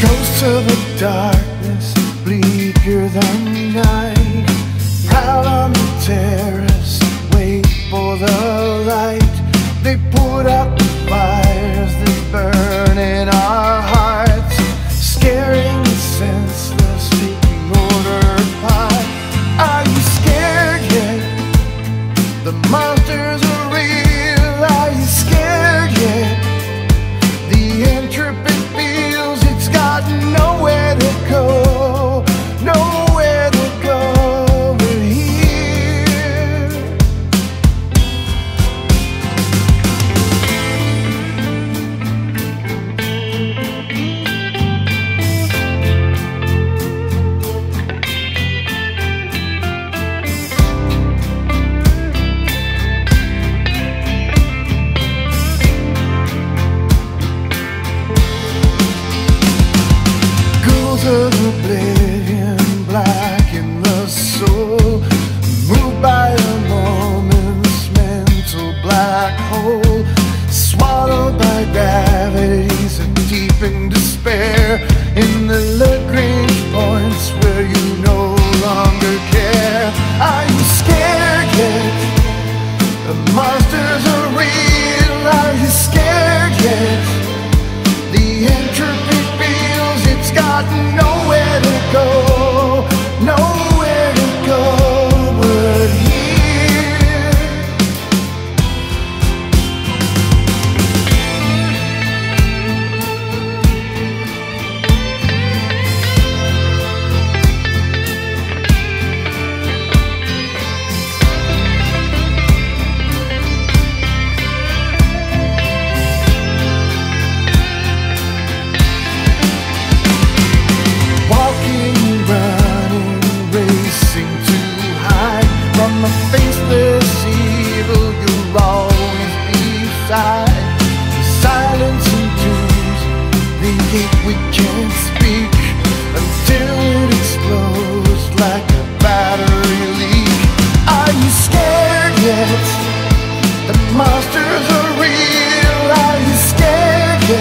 into the darkness, bleaker than night.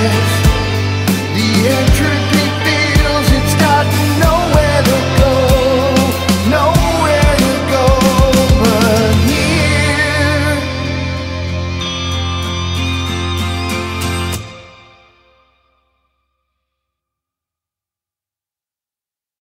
life